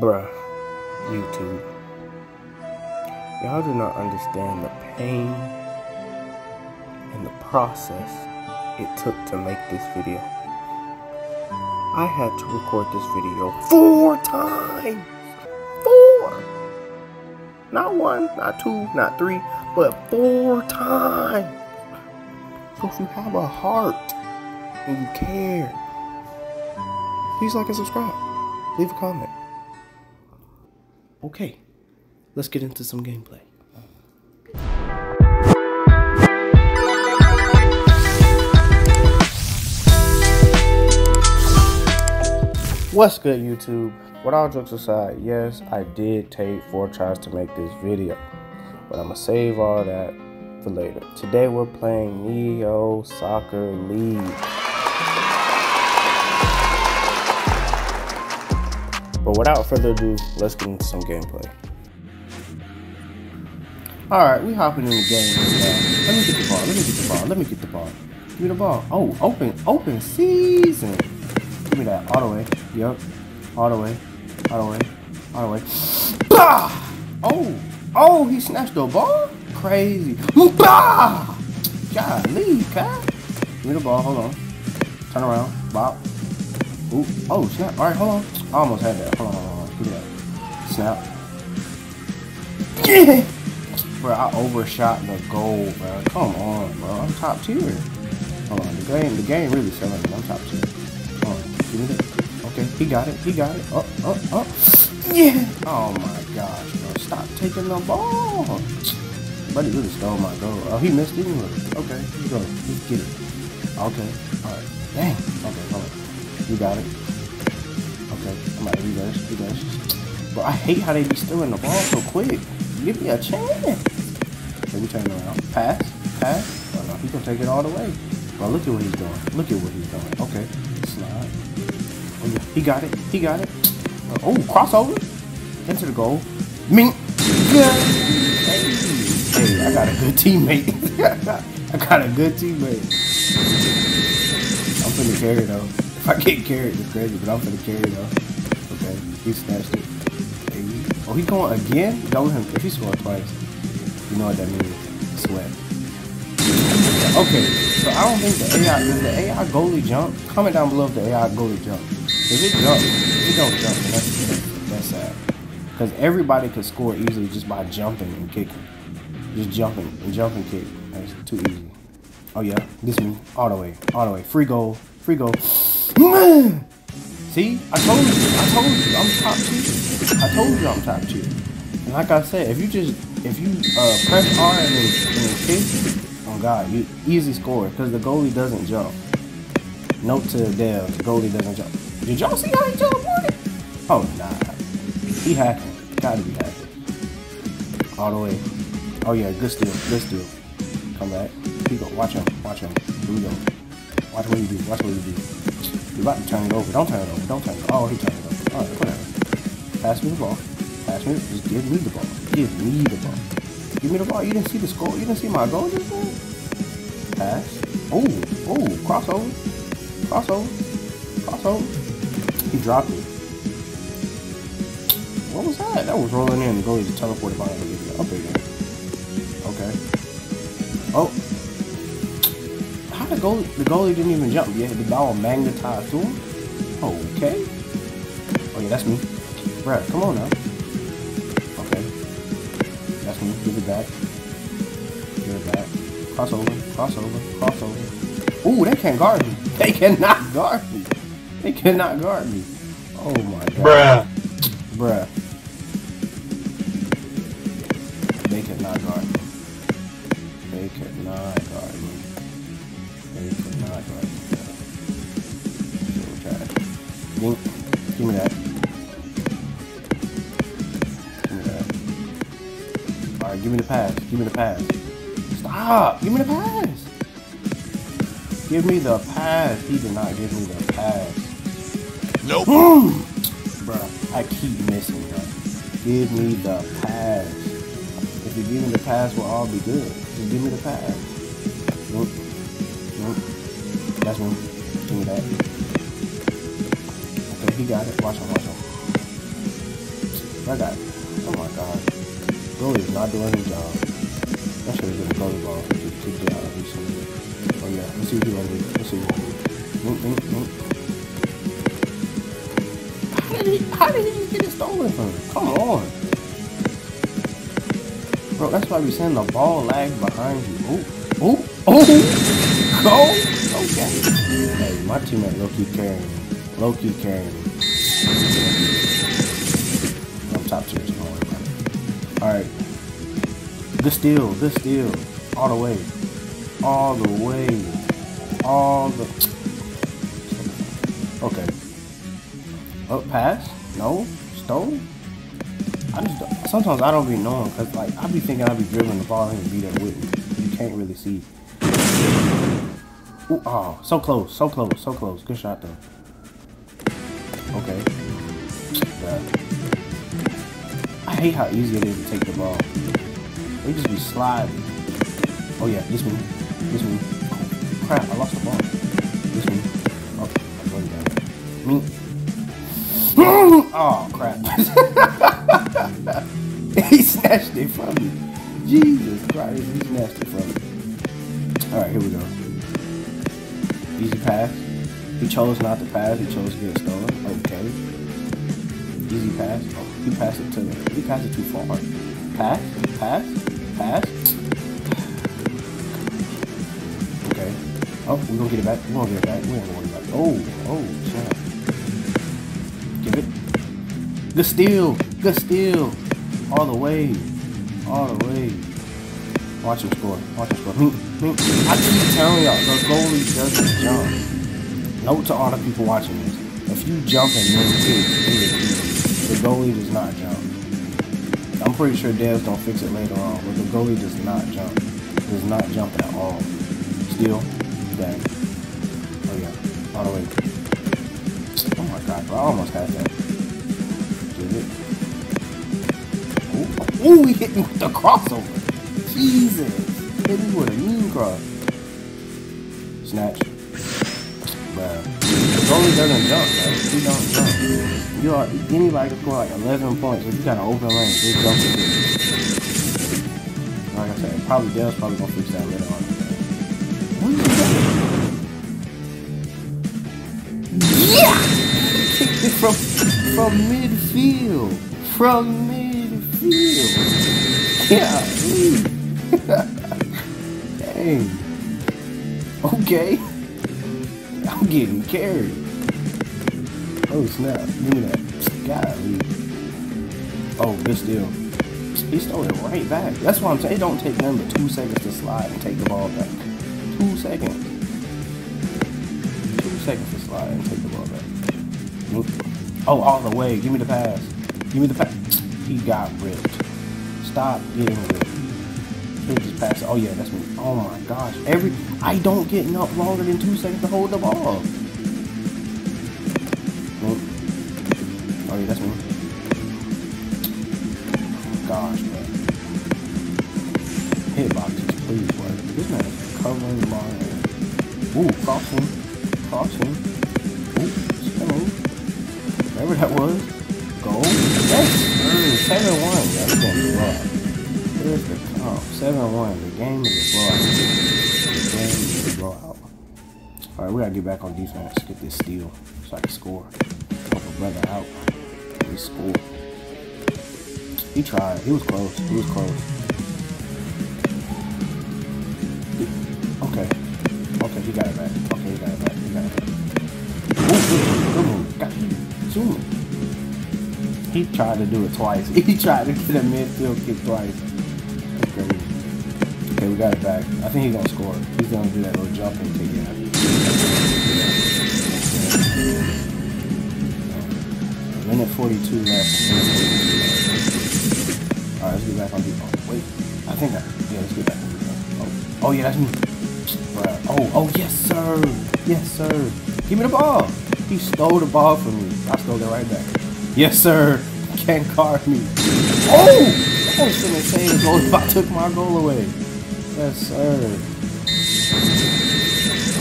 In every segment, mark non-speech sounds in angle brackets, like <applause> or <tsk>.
Bruh, YouTube. Y'all do not understand the pain and the process it took to make this video. I had to record this video four times. Four. Not one, not two, not three, but four times. So if you have a heart and you care, please like and subscribe. Leave a comment. Okay, let's get into some gameplay. What's good, YouTube? What all jokes aside, yes, I did take four tries to make this video, but I'm gonna save all that for later. Today we're playing Neo Soccer League. But without further ado, let's get into some gameplay. Alright, we hopping in the game. Let me get the ball, let me get the ball, let me get the ball. Give me the ball. Oh, open, open season. Give me that all the way. Yup. All the way. All the way. All the way. Bah! Oh! Oh, he snatched the ball? Crazy. Bah! Golly, cat. Give me the ball. Hold on. Turn around. Ooh. Oh, snap. All right, hold on. I almost had that. Hold on, hold on. Me that. Snap. Yeah! Bro, I overshot the goal, bro. Come on, bro. I'm top tier. Hold on. The game, the game really selling me. I'm top tier. Hold on. Give me that. Okay, he got it. He got it. Up, up, up. Yeah. Oh my gosh, bro. Stop taking the ball. Buddy really stole my goal. Oh, he missed it anyway. Okay, let's go. Let's get it. Okay. All right. Dang. Okay, hold on. You got it. Okay. I'm about to reverse. Reverse. Bro, I hate how they be stealing the ball so quick. Give me a chance. Okay, we turn around. Pass. Pass. Oh, no, he gonna take it all the way. Bro, look at what he's doing. Look at what he's doing. Okay. Slide. Oh, yeah. He got it. He got it. Oh, crossover. Into the goal. Mink. Hey, I got a good teammate. <laughs> I got a good teammate. I'm finna carry though. If <laughs> I get carried, it's crazy, but I'm gonna carry it though. Okay, he snatched it. Oh, he going again? Go him. If he scored twice, you know what that means. Sweat. Okay, so I don't think the AI, does the AI goalie jump? Comment down below if the AI goalie jump. If it jump, if it don't jump, that's, that's sad. Because everybody could score easily just by jumping and kicking. Just jumping and jumping kick. That's too easy. Oh yeah, this me. All the way. All the way. Free goal. Free goal. See? I told you. I told you. I'm top two. I told you I'm top two. And like I said, if you just if you uh, press R and then kick, oh god, you easy score because the goalie doesn't jump. Note to Dev, the goalie doesn't jump. Did y'all see how he teleported? Oh nah. He hacking. Gotta be hacking. All the way. Oh yeah, good steal. Good steal. Come back. He go. Watch him. Watch him. Here we go. Watch what you do. Watch what you do. You're about to turn it over. Don't turn it over. Don't turn it over. Oh, he turned it over. Alright, whatever. Pass me the ball. Pass me. Just give me the ball. Give me the ball. Give me the ball. You didn't see the score. You didn't see my goal just then? Pass. Oh, oh, crossover. Crossover. Crossover. He dropped it. What was that? That was rolling in. The goalie just teleported by then. Okay. Oh. How the goalie, the goalie didn't even jump Yeah, The ball magnetized to him? Okay. Oh, yeah, that's me. Bruh, come on now. Okay. That's me. Give it back. Give it back. Crossover. Crossover. Crossover. Ooh, they can't guard me. <laughs> They cannot guard me. They cannot guard me. Oh my god. Bruh. Bruh. They could not guard me. They could not guard me. Give, me that. Give me that. Alright, give me the pass. Give me the pass. Stop! Give me the pass! Give me the pass. He did not give me the pass. Nope. Bruh, I keep missing her. Give me the pass. If you give me the pass, we'll all be good. Just give me the pass. That's one. Give me that. Okay, he got it. Watch him, watch him. I got. Oh my god. Goalie is not doing his job. That should have been a goalie ball to, to get out of recently. Oh yeah, let's see what he gonna do. Let's see what he gonna do. How did he, how did he get it stolen from? Come on. Bro, that's why we send the ball lag behind you. Oh, oh, oh, <laughs> go. Hey, my teammate Loki carrying. Low carrying. I'm top tier, so don't worry about it. Alright. This steal, this steal. All the way. All the way. All the. <tsk> Okay. Oh, pass? No? Stole? I just sometimes I don't be knowing because like I be thinking I be dribbling the ball and be there with me. You can't really see. Ooh, oh, so close, so close, so close. Good shot though. Okay. I hate how easy it is to take the ball. They just be sliding. Oh yeah, this one, this one. Oh, crap, I lost the ball. This one. Okay, I'm going down. Me. Oh crap. <laughs> he snatched it from me. Jesus Christ, he snatched it from me. Alright, here we go. Easy pass. He chose not to pass, he chose to get stolen. Okay. Easy pass. Oh, he passed it to me. He passed it too far. Pass, pass, pass. Okay. Oh, we're gonna get it back. We're gonna get it back. We worry about it. Oh, oh, snap. Give it. Good steal. Good steal. All the way. All the way. Watch him score. Watch him score. Me. I keep telling y'all, the goalie doesn't jump. Note to all the people watching this. If you jump and is easy. the goalie does not jump. I'm pretty sure devs don't fix it later on, but the goalie does not jump. Does not jump at all. Still, dang. Oh yeah. All the way. Oh my god, bro. I almost had that. Give it. Ooh, ooh, he hit me with the crossover. Jesus. Hit me with a mean cross. Snatch. Bruh. The goalie doesn't jump, right? He don't jump. You are anybody can score like 11 points if you got an open lane. Jump it. Like I said, probably Dale's probably gonna fix that later on. Yeah! It from from midfield. From midfield. Yeah. Dang. Okay. I'm getting carried. Oh snap. Give me that. Golly. Oh, good steal. He stole it right back. That's why I'm saying it don't take them but two seconds to slide and take the ball back. Two seconds. Two seconds to slide and take the ball back. Oh, all the way. Give me the pass. Give me the pass. He got ripped. Stop getting ripped. Oh yeah, that's me. Oh my gosh. Every I don't get no longer than two seconds to hold the ball. Oh yeah, that's me. Oh, gosh, man. Hitboxes, please work. This man is covering the ball. Ooh, crossing. Crossing. Ooh, spinning. Whatever that was. Go. Yes, sir. 7-1. That's gonna a blowout. Here's the oh, 7-1. The game is a blowout. The game is a blowout. Alright, we gotta get back on defense. Get this steal so I can score. Help a brother out. He scored. He tried. He was close. He was close. Okay. Okay, he got it back. Okay, he got it back. He got it back. Ooh. Got He tried to do it twice. <laughs> He tried to get a midfield kick twice. Okay, we got it back. I think he's gonna score. He's gonna do that little jump jumping kick. Yeah. Minute 42 left. Alright, let's get back on defense. Oh, wait, I think I, yeah, let's get back on defense. Oh, oh yeah, that's me. Oh, oh, yes, sir. Yes, sir. Give me the ball. He stole the ball from me. I stole it right back. Yes, sir. Can't guard me. Oh! That was gonna say the goal if I took my goal away. Yes, sir.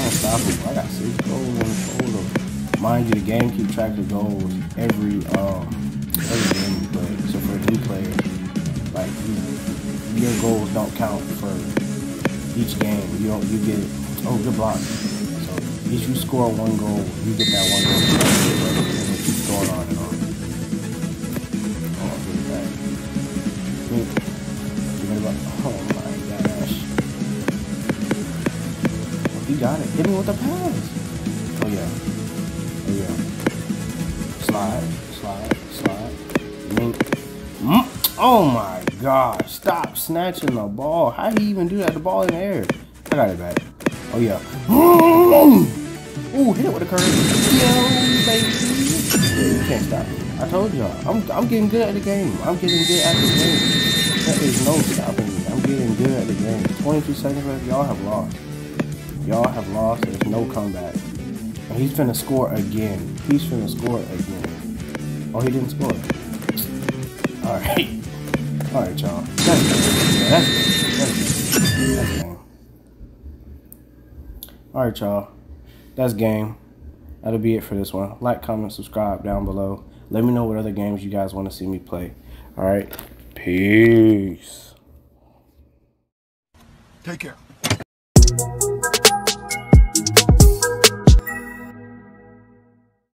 I'm stop him. I got six goals on the total. Mind you, the game keeps track of goals every um every game you play. So for a new player, like you, your goals don't count for each game. You don't you get oh good block. So if you score one goal, you get that one goal. He got it. Hit me with the pass. Oh yeah. Oh yeah. Slide, slide, slide. Link. Mm. Oh my gosh. Stop snatching the ball. How do you even do that? The ball in the air. I got it back. Oh yeah. Ooh, hit it with a curve. Yo, baby. You can't stop me. I told y'all. I'm I'm getting good at the game. I'm getting good at the game. There is no stopping me. I'm getting good at the game. 22 seconds left. Y'all have lost. Y'all have lost. There's no comeback. And he's finna score again. He's finna score again. Oh, he didn't score. Y'all. That's game. That's game. That's game. Alright, y'all. That's game. That'll be it for this one. Like, comment, subscribe down below. Let me know what other games you guys want to see me play. Alright. Peace. Take care.